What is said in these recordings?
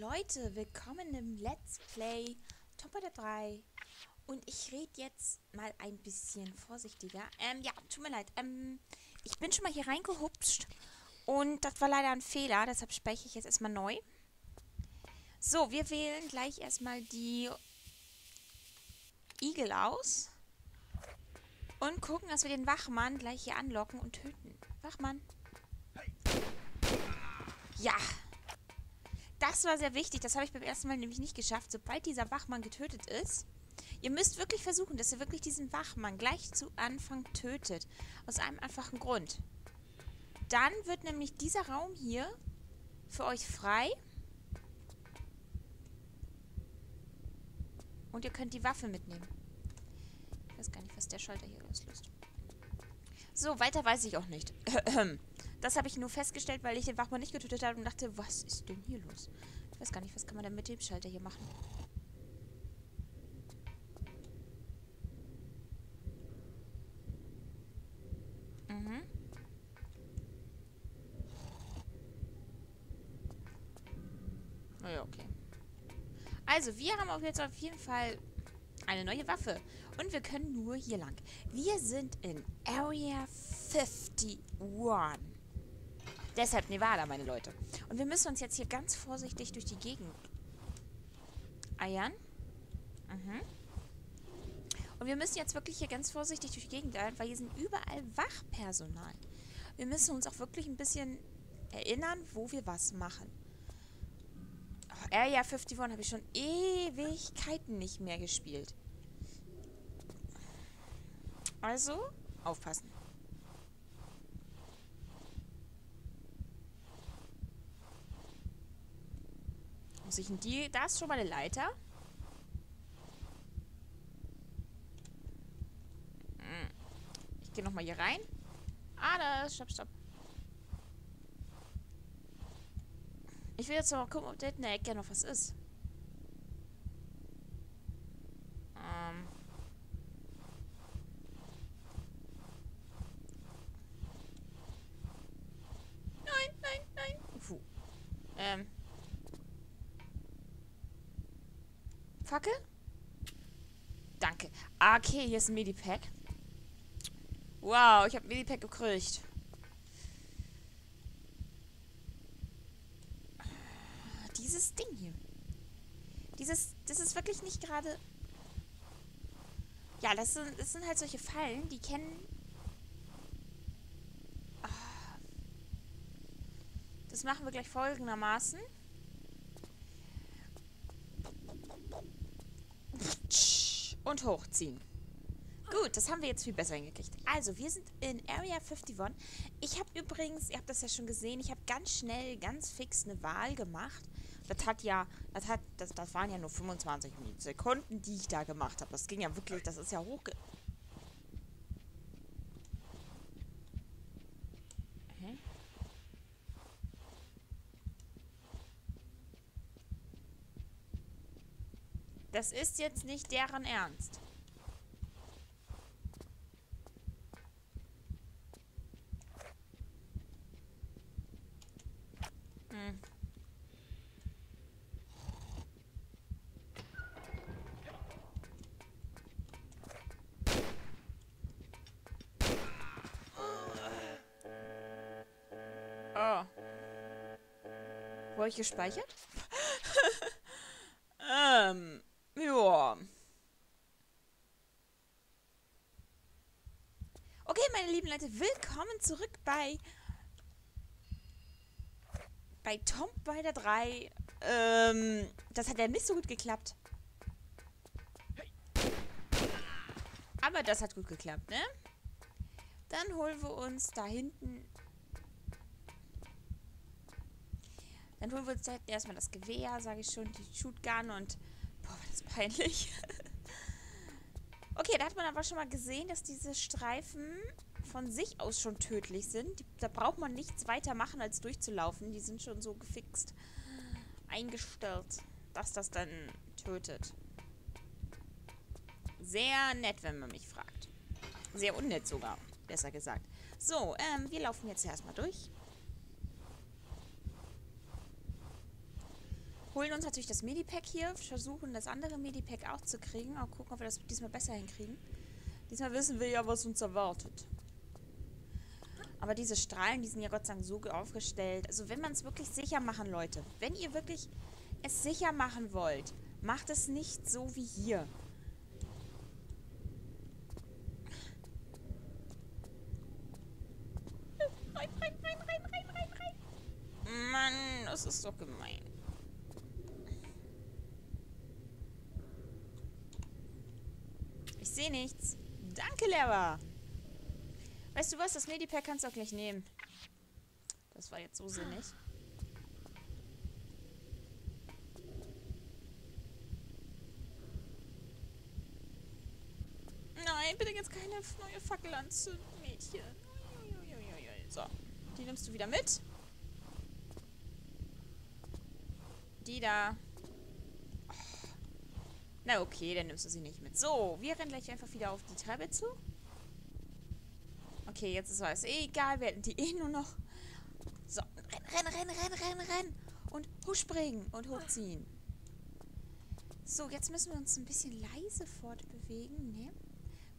Leute, willkommen im Let's Play Top der 3. Und ich rede jetzt mal ein bisschen vorsichtiger. Ähm, ja, tut mir leid. Ähm, ich bin schon mal hier reingehupscht. Und das war leider ein Fehler, deshalb speichere ich jetzt erstmal neu. So, wir wählen gleich erstmal die Igel aus. Und gucken, dass wir den Wachmann gleich hier anlocken und töten. Wachmann. Ja, das war sehr wichtig. Das habe ich beim ersten Mal nämlich nicht geschafft. Sobald dieser Wachmann getötet ist, ihr müsst wirklich versuchen, dass ihr wirklich diesen Wachmann gleich zu Anfang tötet. Aus einem einfachen Grund. Dann wird nämlich dieser Raum hier für euch frei. Und ihr könnt die Waffe mitnehmen. Ich weiß gar nicht, was der Schalter hier auslöst. So, weiter weiß ich auch nicht. Das habe ich nur festgestellt, weil ich den Wachmann nicht getötet habe und dachte, was ist denn hier los? Ich weiß gar nicht, was kann man denn mit dem Schalter hier machen? Mhm. Naja, okay. Also, wir haben auch jetzt auf jeden Fall eine neue Waffe. Und wir können nur hier lang. Wir sind in Area 51. Deshalb Nevada, meine Leute. Und wir müssen uns jetzt hier ganz vorsichtig durch die Gegend eiern. Mhm. Und wir müssen jetzt wirklich hier ganz vorsichtig durch die Gegend eiern, weil hier sind überall Wachpersonal. Wir müssen uns auch wirklich ein bisschen erinnern, wo wir was machen. Oh, Area 51 habe ich schon Ewigkeiten nicht mehr gespielt. Also, aufpassen. Muss ich in die... Da ist schon mal eine Leiter. Hm. Ich gehe nochmal hier rein. Ah, da ist... Stopp, stopp. Ich will jetzt mal gucken, ob da in der Ecke noch was ist. Ähm... Nein, nein, nein. Puh. Ähm... Fackel? Danke. Ah, okay, hier ist ein Medipack. Wow, ich habe ein Medipack gekriegt. Dieses Ding hier. Dieses, das ist wirklich nicht gerade... Ja, das sind, das sind halt solche Fallen, die kennen... Ah. Das machen wir gleich folgendermaßen. Und hochziehen. Gut, das haben wir jetzt viel besser hingekriegt. Also, wir sind in Area 51. Ich habe übrigens, ihr habt das ja schon gesehen, ich habe ganz schnell, ganz fix eine Wahl gemacht. Das hat ja, das hat, das, das waren ja nur 25 Sekunden, die ich da gemacht habe. Das ging ja wirklich, das ist ja hochge... Das ist jetzt nicht deren Ernst. Hm. Oh. Wo ich gespeichert? ähm, ja. Okay, meine lieben Leute, willkommen zurück bei bei Tomb Raider 3. Ähm, das hat ja nicht so gut geklappt. Aber das hat gut geklappt, ne? Dann holen wir uns da hinten... Dann holen wir uns da hinten erstmal das Gewehr, sage ich schon, die Shootgun und... Boah, war das peinlich. okay, da hat man aber schon mal gesehen, dass diese Streifen von sich aus schon tödlich sind. Da braucht man nichts weiter machen, als durchzulaufen. Die sind schon so gefixt eingestellt, dass das dann tötet. Sehr nett, wenn man mich fragt. Sehr unnett sogar, besser gesagt. So, ähm, wir laufen jetzt erstmal durch. Holen uns natürlich das Medipack hier, versuchen das andere Medipack auch zu kriegen. Auch gucken, ob wir das diesmal besser hinkriegen. Diesmal wissen wir ja, was uns erwartet. Aber diese Strahlen, die sind ja Gott sei Dank so aufgestellt. Also wenn man es wirklich sicher machen, Leute. Wenn ihr wirklich es sicher machen wollt, macht es nicht so wie hier. Rein, rein, rein, rein, rein, rein, rein. Mann, das ist doch gemein. Ich sehe nichts. Danke, Lehrer. Weißt du was? Das Medipack kannst du auch gleich nehmen. Das war jetzt so sinnig. Nein, bitte jetzt keine neue Fackel anzünden, Mädchen. So, die nimmst du wieder mit. Die da. Oh. Na okay, dann nimmst du sie nicht mit. So, wir rennen gleich einfach wieder auf die Treppe zu. Okay, jetzt ist es egal, wir hätten die eh nur noch. So, renn, renn, renn, renn, renn, renn. Und hochspringen und hochziehen. So, jetzt müssen wir uns ein bisschen leise fortbewegen, ne?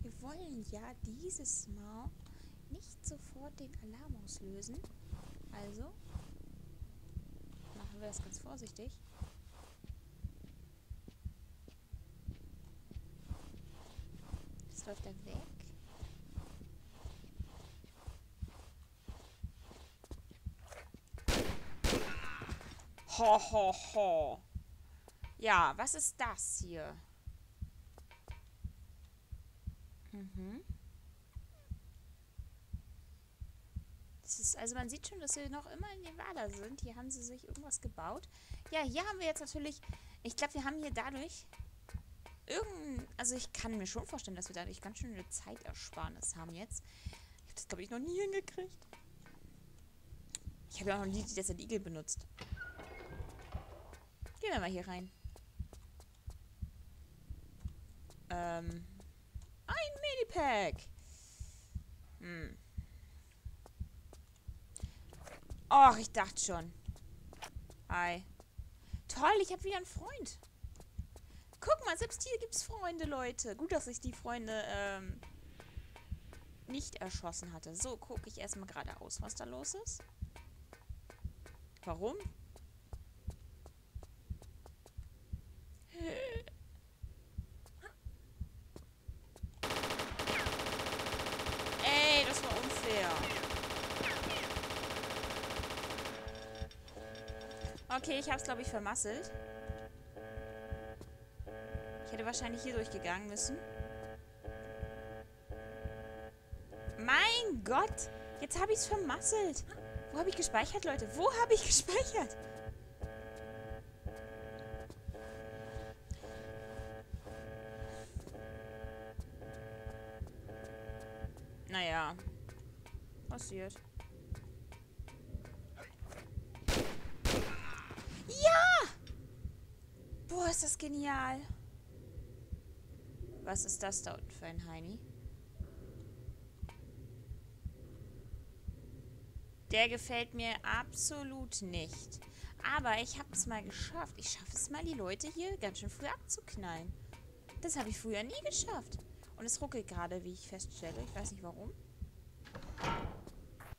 Wir wollen ja dieses Mal nicht sofort den Alarm auslösen. Also machen wir das ganz vorsichtig. Jetzt läuft er weg. Ho, ho, ho. Ja, was ist das hier? Mhm. Das ist, also man sieht schon, dass wir noch immer in Nevada sind. Hier haben sie sich irgendwas gebaut. Ja, hier haben wir jetzt natürlich... Ich glaube, wir haben hier dadurch irgendein... Also ich kann mir schon vorstellen, dass wir dadurch ganz schön eine Zeitersparnis haben jetzt. Ich habe das, glaube ich, noch nie hingekriegt. Ich habe ja auch noch nie die Desert Eagle benutzt. Gehen wir mal hier rein. Ähm... Ein Medipack. Hm. Och, ich dachte schon. Hi. Toll, ich habe wieder einen Freund. Guck mal, selbst hier gibt es Freunde, Leute. Gut, dass ich die Freunde ähm, nicht erschossen hatte. So, gucke ich erstmal geradeaus, was da los ist. Warum? Okay, ich hab's, glaube ich, vermasselt. Ich hätte wahrscheinlich hier durchgegangen müssen. Mein Gott! Jetzt habe ich's vermasselt. Wo habe ich gespeichert, Leute? Wo habe ich gespeichert? Naja. Passiert. Boah, ist das genial. Was ist das da unten für ein Heini? Der gefällt mir absolut nicht. Aber ich habe es mal geschafft. Ich schaffe es mal, die Leute hier ganz schön früh abzuknallen. Das habe ich früher nie geschafft. Und es ruckelt gerade, wie ich feststelle. Ich weiß nicht warum.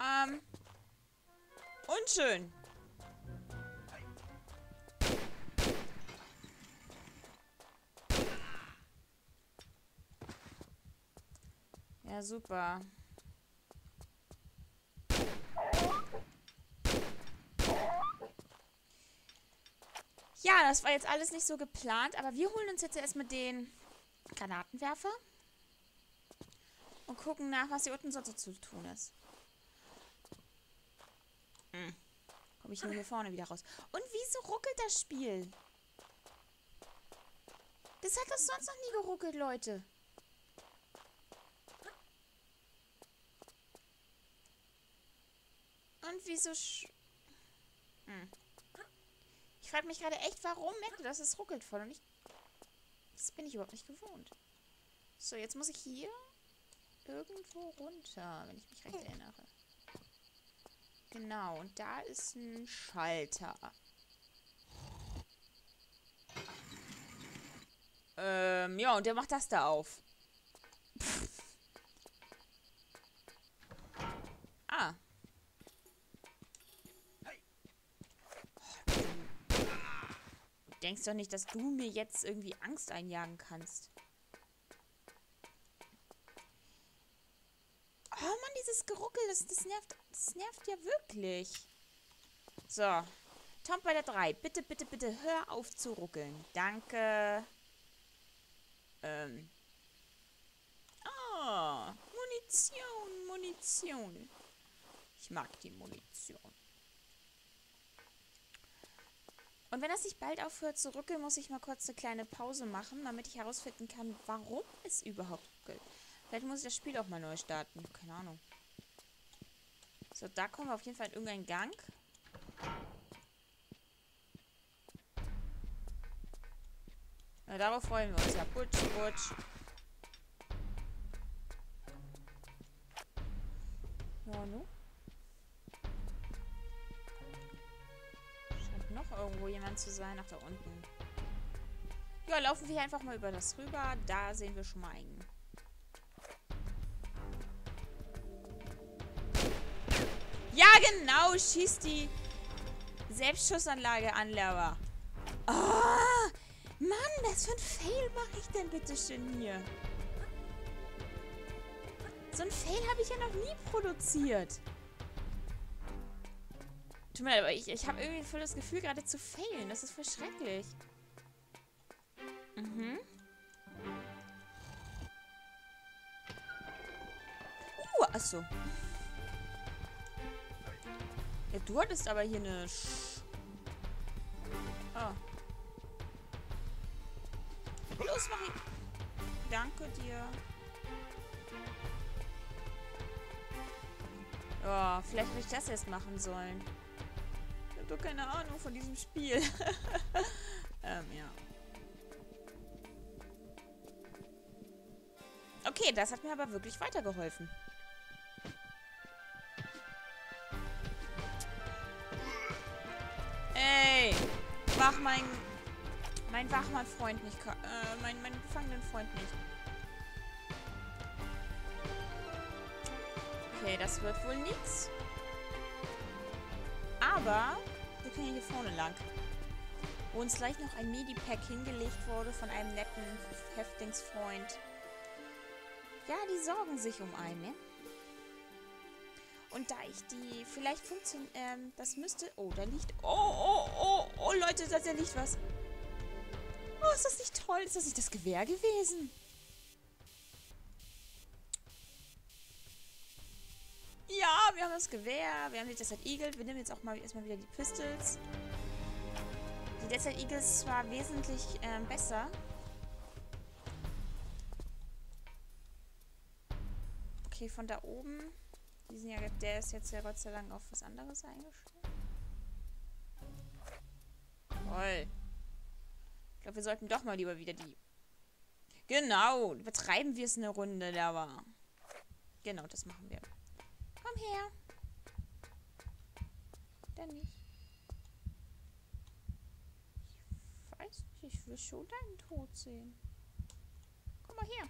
Ähm. Unschön. Super. Ja, das war jetzt alles nicht so geplant, aber wir holen uns jetzt erstmal den Granatenwerfer und gucken nach, was hier unten so zu tun ist. Hm. Komme ich nur hier vorne wieder raus. Und wieso ruckelt das Spiel? Das hat das sonst noch nie geruckelt, Leute. Und wieso... Hm. Ich frage mich gerade echt, warum merkt ihr das? Es ruckelt voll und ich... Das bin ich überhaupt nicht gewohnt. So, jetzt muss ich hier irgendwo runter, wenn ich mich recht erinnere. Genau, und da ist ein Schalter. Ähm, ja, und der macht das da auf. Pff. Ah. Denkst doch nicht, dass du mir jetzt irgendwie Angst einjagen kannst. Oh Mann, dieses Geruckel, das, das, nervt, das nervt ja wirklich. So. Tom bei der 3. Bitte, bitte, bitte, hör auf zu ruckeln. Danke. Ähm. Ah, Munition, Munition. Ich mag die Munition. Und wenn das nicht bald aufhört zu ruckeln, muss ich mal kurz eine kleine Pause machen, damit ich herausfinden kann, warum es überhaupt ruckelt. Vielleicht muss ich das Spiel auch mal neu starten. Keine Ahnung. So, da kommen wir auf jeden Fall in irgendeinen Gang. Na, darauf freuen wir uns ja. Putsch, putsch. Ja, nu? Noch irgendwo jemand zu sein. Nach da unten. Ja, laufen wir einfach mal über das rüber. Da sehen wir schon mal einen. Ja, genau. Schießt die Selbstschussanlage an, Lava. Ah! Mann, was für ein Fail mache ich denn bitte schön hier? So ein Fail habe ich ja noch nie produziert. Tut mir leid, aber ich, ich habe irgendwie voll das Gefühl, gerade zu failen. Das ist voll schrecklich. Mhm. Uh, achso. Ja, du hattest aber hier eine... Sch oh. Los, mach ich. Danke dir. Oh, vielleicht hätte ich das jetzt machen sollen. Doch keine Ahnung von diesem Spiel. ähm, ja. Okay, das hat mir aber wirklich weitergeholfen. Ey, wach mein mein Wachmann-Freund nicht. Äh, mein, mein gefangenen Freund nicht. Okay, das wird wohl nichts. Aber wir können hier vorne lang. Wo uns gleich noch ein Medipack hingelegt wurde von einem netten Häftlingsfreund. Ja, die sorgen sich um einen, ne? Und da ich die vielleicht funktioniert, ähm, das müsste... Oh, da liegt... Oh, oh, oh, oh, Leute, da liegt was. Oh, ist das nicht toll? Ist das nicht das Gewehr gewesen? Haben das Gewehr. Wir haben die Desert Eagle. Wir nehmen jetzt auch mal erstmal wieder die Pistols. Die Desert Eagle ist zwar wesentlich ähm, besser. Okay, von da oben. Die ja, der ist jetzt ja Gott sei Dank auf was anderes eingestellt. Toll glaube, wir sollten doch mal lieber wieder die... Genau, übertreiben wir es eine Runde, da war. Genau, das machen wir. Komm her. Dann nicht. Ich weiß nicht, ich will schon deinen Tod sehen. Komm mal her.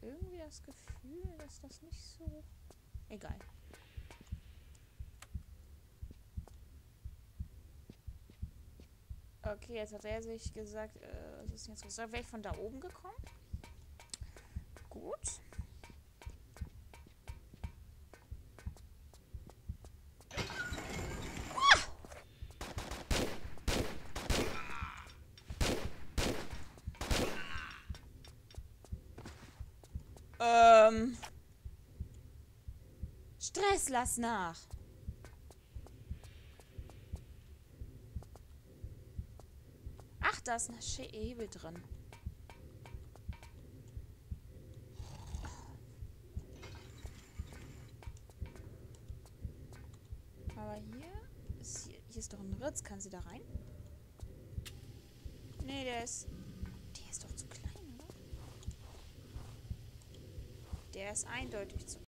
irgendwie das Gefühl, dass das nicht so... Egal. Okay, jetzt hat er sich gesagt, äh, was ist jetzt gesagt? Wäre ich von da oben gekommen? Gut. Ähm. Stress, lass nach. Ach, da ist ein Hebel drin. Aber hier ist, hier, hier ist doch ein Ritz. Kann sie da rein? Nee, der ist... Der ist doch zu klein. Der ist eindeutig zu